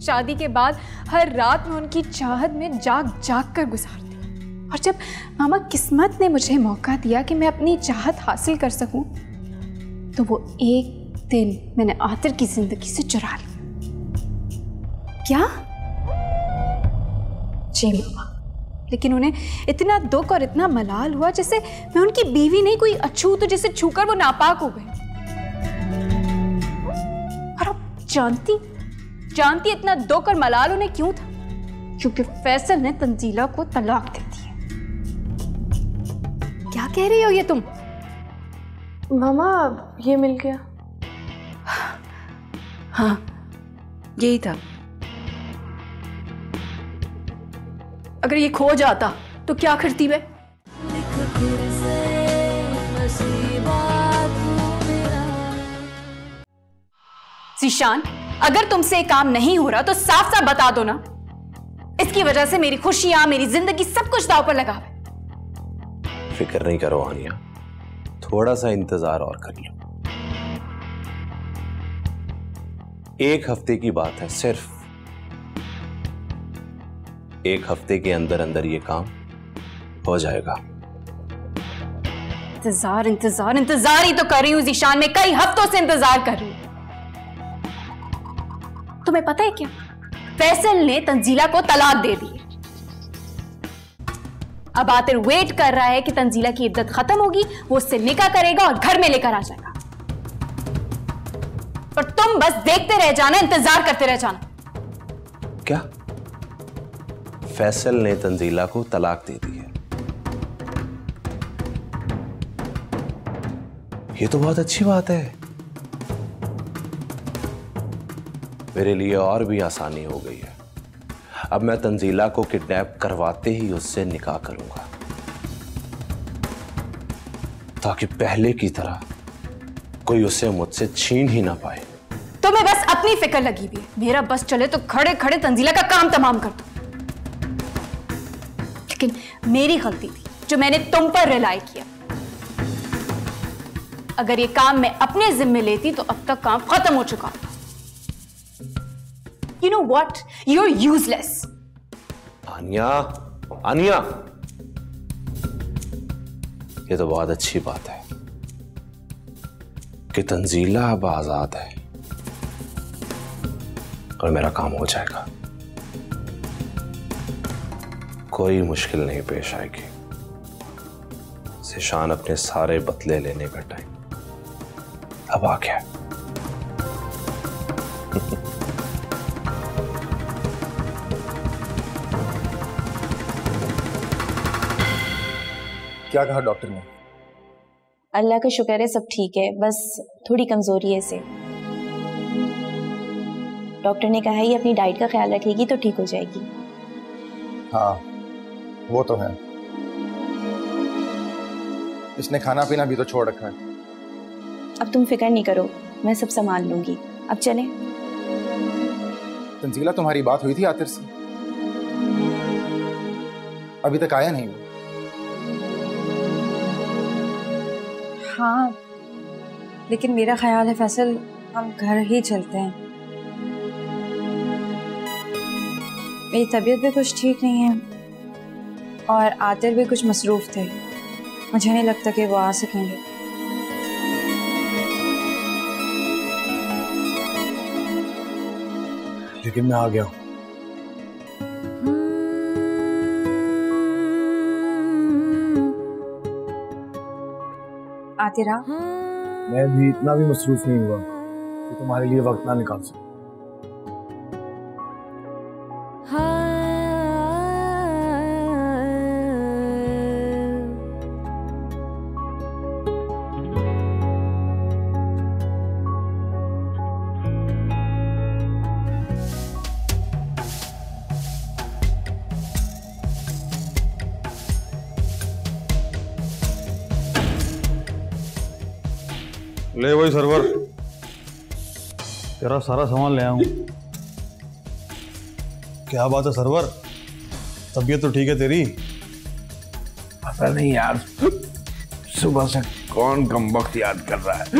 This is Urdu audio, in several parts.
شادی کے بعد ہر رات میں ان کی چاہت میں جاگ جاگ کر گزارتی اور جب ماما قسمت نے مجھے موقع دیا کہ میں اپنی چاہت حاصل کر سکوں، تو وہ ایک دن میں نے عاطر کی زندگی سے چرا لی۔ کیا؟ جی ماما۔ لیکن انہیں اتنا دکھ اور اتنا ملال ہوا جیسے میں ان کی بیوی نہیں کوئی اچھو تو جسے چھو کر وہ ناپاک ہو گئے۔ اور اب جانتی جانتی اتنا دکھ اور ملال انہیں کیوں تھا؟ کیونکہ فیصل نے تنزیلہ کو طلاق دے دی کیا کہہ رہی ہو یہ تم؟ ماما یہ مل گیا۔ ہاں یہی تھا۔ اگر یہ کھو جاتا تو کیا کرتی میں؟ لکھ زیشان اگر تم سے کام نہیں ہو رہا تو صاف صاف بتا دو نا۔ اس کی وجہ سے میری خوشیاں، میری زندگی سب کچھ داؤ پر لگا۔ فکر نہیں کرو آنیا، تھوڑا سا انتظار اور کر لو۔ ایک ہفتے کی بات ہے، صرف ایک ہفتے کے اندر اندر یہ کام ہو جائے گا۔ انتظار انتظار انتظار ہی تو کر رہی ہوں زیشان میں کئی ہفتوں سے انتظار کر رہی ہوں۔ تمہیں پتہ ہے کیا؟ فیصل نے تنزیلہ کو طلاق دے دی اب آتر ویٹ کر رہا ہے کہ تنزیلہ کی عدت ختم ہوگی وہ اس سے نکاح کرے گا اور گھر میں لے کر آ جائے گا۔ اور تم بس دیکھتے رہ جانا انتظار کرتے رہ جانا۔ کیا؟ فیصل نے تنزیلہ کو طلاق دے دی ہے۔ یہ تو بہت اچھی بات ہے۔ میرے لیے اور بھی آسانی ہو گئی ہے۔ اب میں تنزیلہ کو کڈنیپ کرواتے ہی اس سے نکاح کروں گا۔ تاکہ پہلے کی طرح کوئی اسے مجھ سے چھین ہی نہ پائے۔ تمہیں بس اپنی فکر لگی ہوئی ہے۔ میرا بس چلے تو کھڑے کھڑے تنزیلہ کا کام تمام کر دو۔ لیکن میری غلطی تھی جو میں نے تم پر ریلائی کیا۔ اگر یہ کام میں اپنے ذمے لیتی تو اب تک کام ختم ہو چکا you know what you useless آنیا آنیا۔ یہ تو بہت اچھی بات ہے۔ کہ تنزیلہ اب آزاد ہے۔ اور میرا کام ہو جائے گا۔ کوئی مشکل نہیں پیش آئے گی۔ زیشان اپنے سارے بدلے لینے کا ٹائم۔ اب آ گیا۔ کیا کہا ڈاکٹر نے؟ اللہ کا شکر ہے سب ٹھیک ہے۔ بس تھوڑی کمزوری ہے اسے۔ ڈاکٹر نے کہا یہ اپنی ڈائٹ کا خیال رکھے گی تو ٹھیک ہو جائے گی۔ ہاں۔ وہ تو ہے۔ اس نے کھانا پینا بھی تو چھوڑ رکھا ہے۔ اب تم فکر نہیں کرو میں سب سنبھال لوں گی۔ اب چلیں۔ تنزیلہ تمہاری بات ہوئی تھی آتر سے؟ ابھی تک آیا نہیں۔ وہ ہاں لیکن میرا خیال ہے فیصل ہم گھر ہی چلتے ہیں۔ میری طبیعت بھی کچھ ٹھیک نہیں ہے۔ اور عاطر بھی کچھ مصروف تھے۔ مجھے نہیں لگتا کہ وہ آ سکیں گے۔ لیکن میں آ گیا ہوں۔ عاطرہ میں بھی اتنا بھی مصروف نہیں ہوا کہ تمہارے لیے وقت نہ نکال سکوں۔ لے وہی سرور۔ تیرا سارا سامان لے آؤں۔ کیا بات ہے سرور؟ طبیعت تو ٹھیک ہے تیری؟ پتہ نہیں یار صبح سے کون کم وقت یاد کر رہا ہے؟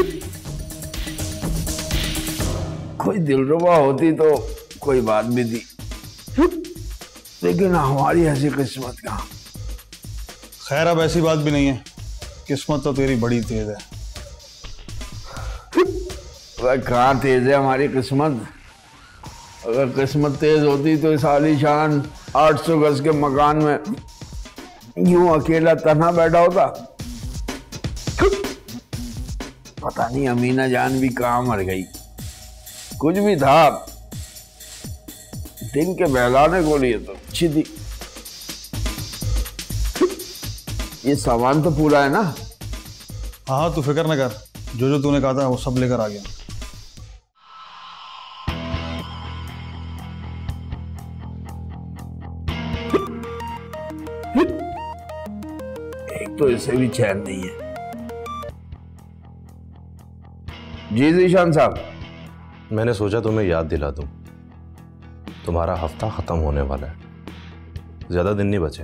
کوئی دلربا ہوتی تو کوئی بات بھی تھی لیکن ہماری ایسی قسمت کہاں؟ خیر اب ایسی بات بھی نہیں ہے۔ قسمت تو تیری بڑی تیز ہے۔ کہاں تیز ہے ہماری قسمت؟ اگر قسمت تیز ہوتی تو اس عالی شان آٹھ سو گز کے مکان میں یوں اکیلا تنہا بیٹھا ہوتا۔ پتہ نہیں امینہ جان بھی کہاں مر گئی۔ کچھ بھی تھا۔ دن کے بہلانے کو لیے تو اچھی تھی۔ یہ سامان تو پورا ہے نا؟ ہاں تو فکر نہ کر۔ جو جو تو نے کہا تھا وہ سب لے کر آ گیا۔ تو اسے بھی چین نہیں ہے۔ جی ذیشان صاحب۔ میں نے سوچا تمہیں یاد دلا دوں۔ تمہارا ہفتہ ختم ہونے والا ہے۔ زیادہ دن نہیں بچے۔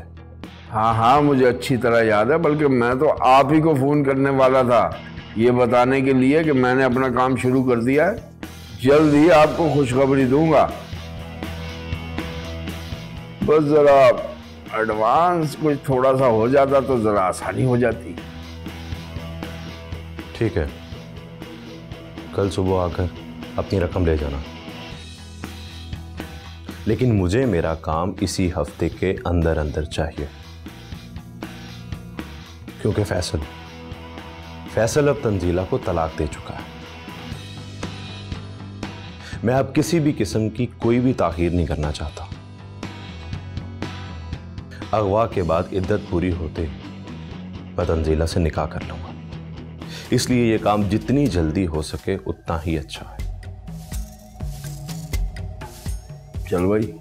ہاں ہاں مجھے اچھی طرح یاد ہے بلکہ میں تو آپ ہی کو فون کرنے والا تھا۔ یہ بتانے کے لیے کہ میں نے اپنا کام شروع کر دیا ہے۔ جلد ہی آپ کو خوشخبری دوں گا۔ بس ذرا ایڈوانس کچھ تھوڑا سا ہو جاتا تو ذرا آسانی ہو جاتی۔ ٹھیک ہے۔ کل صبح آ کر اپنی رقم لے جانا۔ لیکن مجھے میرا کام اسی ہفتے کے اندر اندر چاہیے۔ کیونکہ فیصل فیصل اب تنزیلہ کو طلاق دے چکا ہے۔ میں اب کسی بھی قسم کی کوئی بھی تاخیر نہیں کرنا چاہتا۔ اغوا کے بعد عدت پوری ہوتے میں تنزیلہ سے نکاح کر لوں گا۔ اس لیے یہ کام جتنی جلدی ہو سکے اتنا ہی اچھا ہے۔ چل بھائی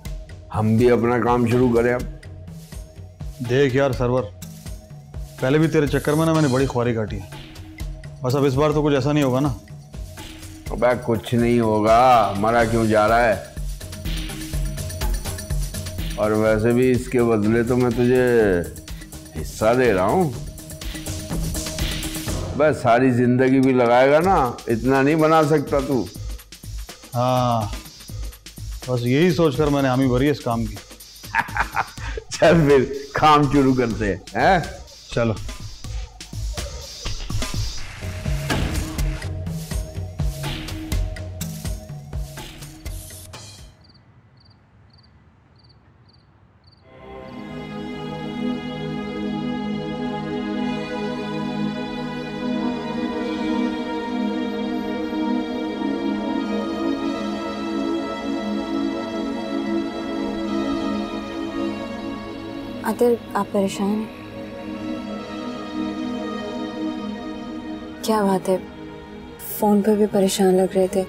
ہم بھی اپنا کام شروع کریں اب۔ دیکھ یار سرور پہلے بھی تیرے چکر میں نا میں نے بڑی خواری کاٹی ہے۔ بس اب اس بار تو کچھ ایسا نہیں ہوگا نا۔ ابے کچھ نہیں ہوگا۔ مرا کیوں جا رہا ہے؟ اور ویسے بھی اس کے بدلے تو میں تجھے حصہ دے رہا ہوں۔ بس ساری زندگی بھی لگائے گا نا اتنا نہیں بنا سکتا تو۔ ہاں بس یہی سوچ کر میں نے حامی بھری اس کام کی۔ چل پھر کام شروع کرتے ہیں؟ چلو۔ آپ پریشان ہیں؟ کیا بات ہے؟ فون پہ بھی پریشان لگ رہے تھے۔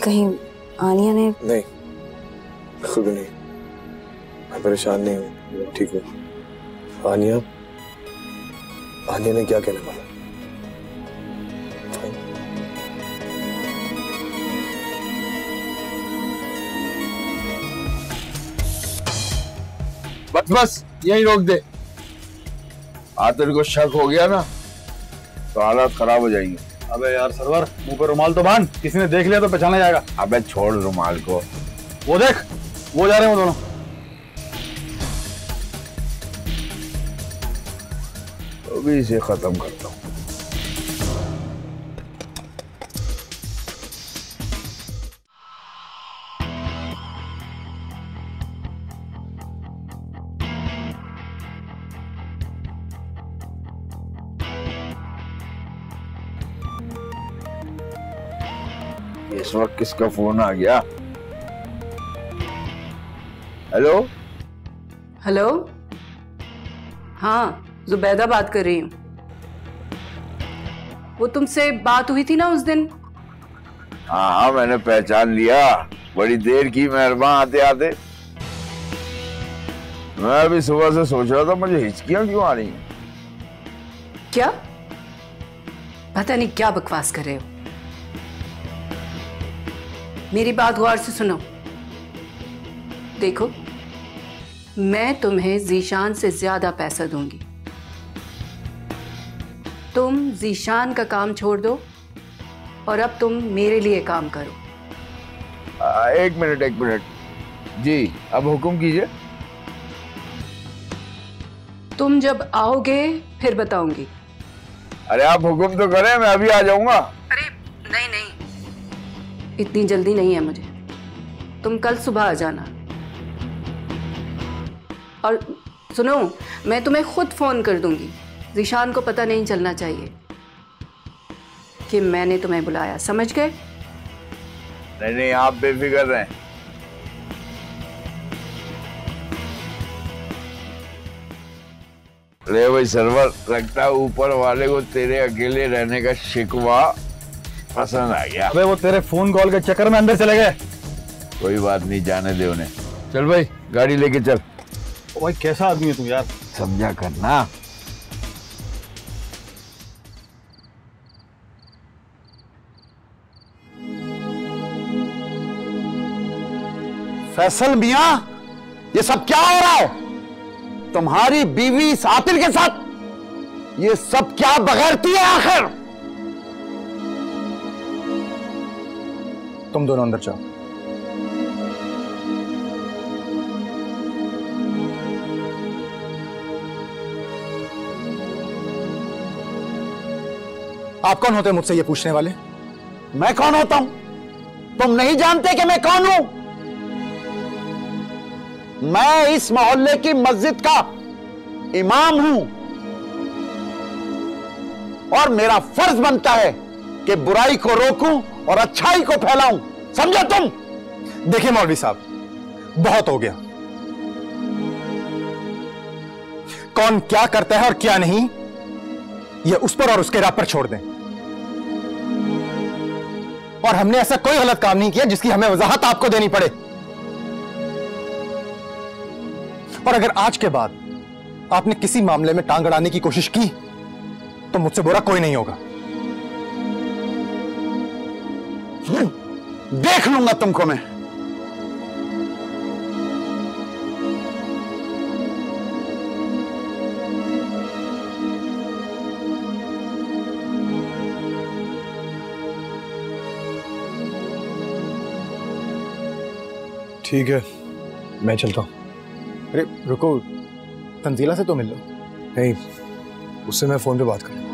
کہیں آنیا نے؟ نہیں، بالکل بھی نہیں۔ میں پریشان نہیں ہوں، ٹھیک ہوں۔ آنیا آنیا نے کیا کہنا بولا بس بس یہی روک دے۔ آتر کو شک ہو گیا نا تو حالات خراب ہو جائیں گے۔ ابے یار سرور منہ پہ رومال تو باندھ کسی نے دیکھ لیا تو پہچانا جائے گا۔ ابے چھوڑ رومال کو۔ وہ دیکھ وہ جا رہے ہیں وہ دونوں۔ ابھی اسے ختم کرتا ہوں۔ وقت کس کا فون آ گیا؟ Hello hello? ہاں زبیدہ بات کر رہی ہوں۔ وہ تم سے بات ہوئی تھی نا اس دن؟ ہاں ہاں میں نے پہچان لیا۔ بڑی دیر کی مہربان آتے آتے۔ میں ابھی صبح سے سوچ رہا تھا مجھے ہچکیاں کیوں آ رہی ہیں؟ کیا؟ پتہ نہیں کیا بکواس کر رہے ہو۔ میری بات غور سے سنو۔ دیکھو میں تمہیں زیشان سے زیادہ پیسہ دوں گی۔ تم ذیشان کا کام چھوڑ دو اور اب تم میرے لیے کام کرو۔ ایک منٹ ایک منٹ۔ جی اب حکم کیجیے تم جب آؤ گے پھر بتاؤں گی۔ ارے آپ حکم تو کریں میں ابھی آ جاؤں گا۔ اتنی جلدی نہیں ہے مجھے۔ تم کل صبح آ جانا۔ اور سنو، میں تمہیں خود فون کر دوں گی۔ ذیشان کو پتہ نہیں چلنا چاہیے کہ میں نے تمہیں بلایا۔ سمجھ گئے؟ نہیں نہیں، آپ بے فکر رہیں۔ رہے بھائی سرور، لگتا ہے اوپر والے کو تیرے اکیلے رہنے کا شکوہ۔ حسن آ گیا ابے وہ تیرے فون کال کے چکر میں اندر چلے گئے۔ کوئی بات نہیں جانے دے انہیں۔ چل بھائی گاڑی لے کے چل۔ بھائی کیسا آدمی ہے تم یار؟ سمجھا کرنا۔ فیصل میاں یہ سب کیا ہو رہا ہے؟ تمہاری بیوی ساتل کے ساتھ یہ سب کیا بغیرتی ہے آخر؟ تم دونوں اندر جاؤ۔ آپ کون ہوتے مجھ سے یہ پوچھنے والے؟ میں کون ہوتا ہوں؟ تم نہیں جانتے کہ میں کون ہوں؟ میں اس محلے کی مسجد کا امام ہوں۔ اور میرا فرض بنتا ہے کہ برائی کو روکوں اور اچھائی کو پھیلاؤں۔ سمجھا تم؟ دیکھیں مولوی صاحب، بہت ہو گیا۔ کون کیا کرتا ہے اور کیا نہیں، یہ اس پر اور اس کے راہ پر چھوڑ دیں۔ اور ہم نے ایسا کوئی غلط کام نہیں کیا جس کی ہمیں وضاحت آپ کو دینی پڑے۔ اور اگر آج کے بعد آپ نے کسی معاملے میں ٹانگ اڑانے کی کوشش کی، تو مجھ سے برا کوئی نہیں ہوگا۔ دیکھ لوں گا تم کو میں ٹھیک ہے، میں چلتا ہوں۔ ارے، رکو، تنزیلہ سے تو مل لو۔ نہیں، اس سے میں فون پہ بات کروں۔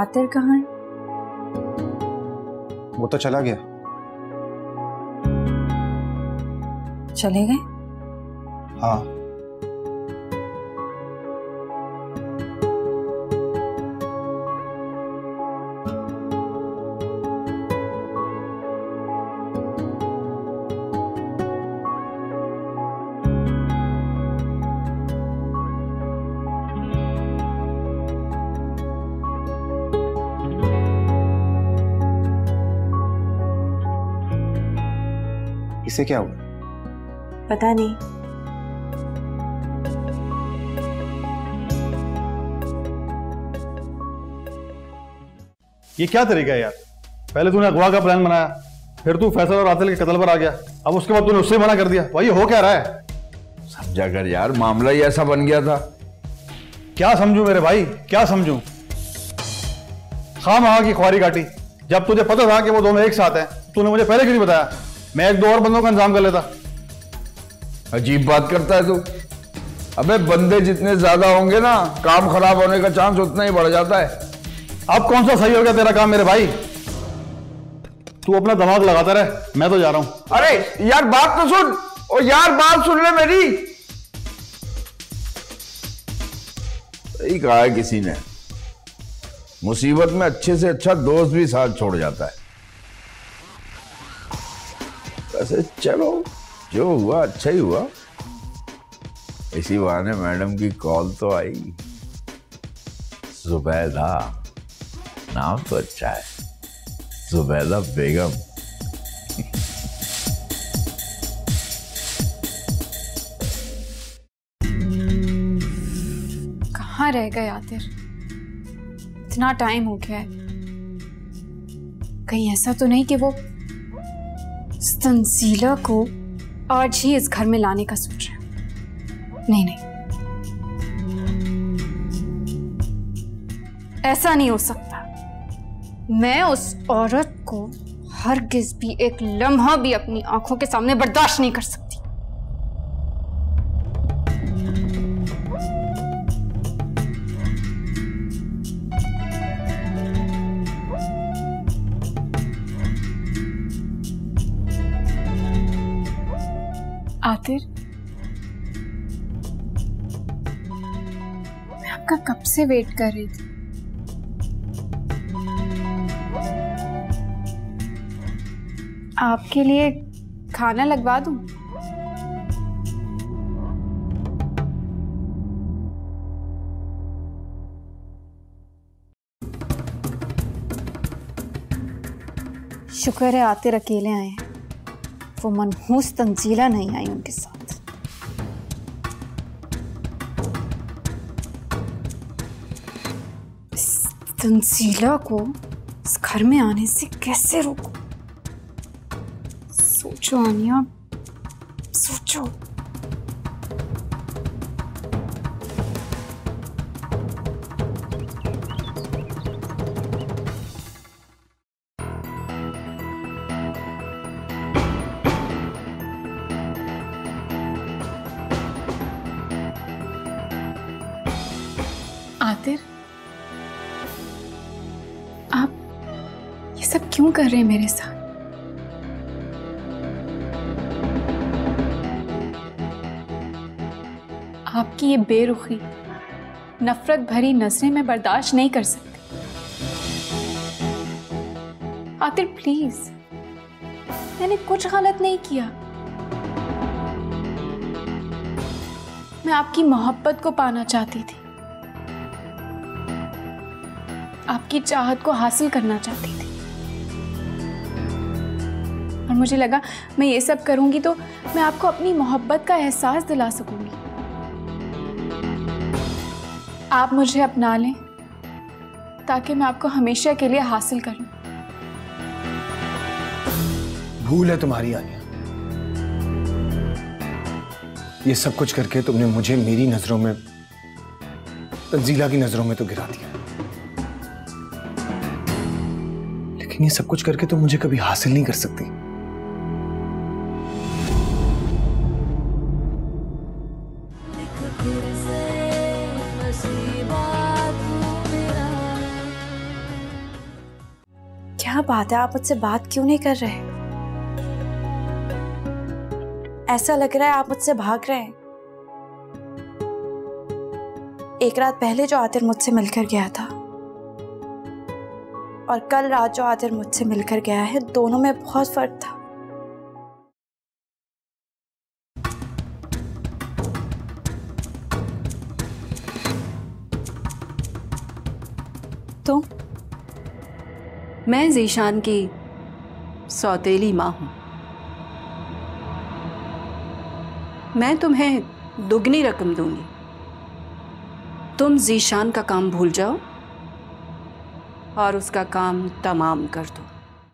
آتر کہاں؟ ہے وہ تو چلا گیا۔ چلے گئے؟ ہاں۔ سے کیا ہوا؟ پتہ نہیں۔ یہ کیا طریقہ ہے یار؟ پہلے تو نے اغوا کا پلان بنایا پھر تو فیصل اور عادل کے قتل پر آ گیا اب اس کے بعد تو نے اس سے منع کر دیا۔ بھائی ہو کیا رہا ہے؟ سمجھا کر یار معاملہ ہی ایسا بن گیا تھا۔ کیا سمجھوں میرے بھائی؟ کیا سمجھوں؟ خام ہاں کی خواری کاٹی۔ جب تجھے پتہ تھا کہ وہ دونوں ایک ساتھ ہیں تو نے مجھے پہلے کیوں نہیں بتایا؟ میں ایک دو اور بندوں کا انتظام کر لیتا۔ عجیب بات کرتا ہے تو۔ ابے بندے جتنے زیادہ ہوں گے نا کام خراب ہونے کا چانس اتنا ہی بڑھ جاتا ہے۔ اب کون سا صحیح ہو گیا تیرا کام میرے بھائی؟ تو اپنا دماغ لگاتا رہے میں تو جا رہا ہوں۔ ارے یار بات تو سن۔ اور یار بات سن لے میری۔ صحیح کہا ہے کسی نے۔ مصیبت میں اچھے سے اچھا دوست بھی ساتھ چھوڑ جاتا ہے۔ سے چلو جو ہوا اچھا ہی ہوا اسی بہانے میڈم کی کال تو آئی زبیدہ نام تو اچھا ہے زبیدہ بیگم کہاں رہ گئے آتر اتنا ٹائم ہو گیا ہے کہیں ایسا تو نہیں کہ وہ تنزیلا کو آج ہی اس گھر میں لانے کا سوچ رہے نہیں نہیں۔ ایسا نہیں ہو سکتا۔ میں اس عورت کو ہرگز بھی ایک لمحہ بھی اپنی آنکھوں کے سامنے برداشت نہیں کر سکتا خاطر؟ میں آپ کا کب سے ویٹ کر رہی تھی؟ آپ کے لیے کھانا لگوا دوں؟ شکر ہے آتے اکیلے آئے ہیں۔ وہ منحوس تنزیلہ نہیں آئی ان کے ساتھ۔ اس تنزیلہ کو اس گھر میں آنے سے کیسے روکو سوچو آنیا، سوچو۔ کیوں کر رہے ہیں میرے ساتھ؟ آپ کی یہ بے رخی، نفرت بھری نظریں میں برداشت نہیں کر سکتی۔ عاطر پلیز، میں نے کچھ غلط نہیں کیا۔ میں آپ کی محبت کو پانا چاہتی تھی۔ آپ کی چاہت کو حاصل کرنا چاہتی تھی۔ اور مجھے لگا میں یہ سب کروں گی تو میں آپ کو اپنی محبت کا احساس دلا سکوں گی۔ آپ مجھے اپنا لیں تاکہ میں آپ کو ہمیشہ کے لیے حاصل کر لوں بھول ہے تمہاری آنیا یہ سب کچھ کر کے تم نے مجھے میری نظروں میں، تنزیلہ کی نظروں میں تو گرا دیا۔ لیکن یہ سب کچھ کر کے تم مجھے کبھی حاصل نہیں کر سکتی۔ بات ہے آپ مجھ سے بات کیوں نہیں کر رہے؟ ایسا لگ رہا ہے آپ مجھ سے بھاگ رہے ہیں۔ ایک رات پہلے جو آتر مجھ سے مل کر گیا تھا اور کل رات جو آتر مجھ سے مل کر گیا ہے، دونوں میں بہت فرق تھا۔ میں ذیشان کی سوتیلی ماں ہوں۔ میں تمہیں دگنی رقم دوں گی۔ تم ذیشان کا کام بھول جاؤ اور اس کا کام تمام کر دو۔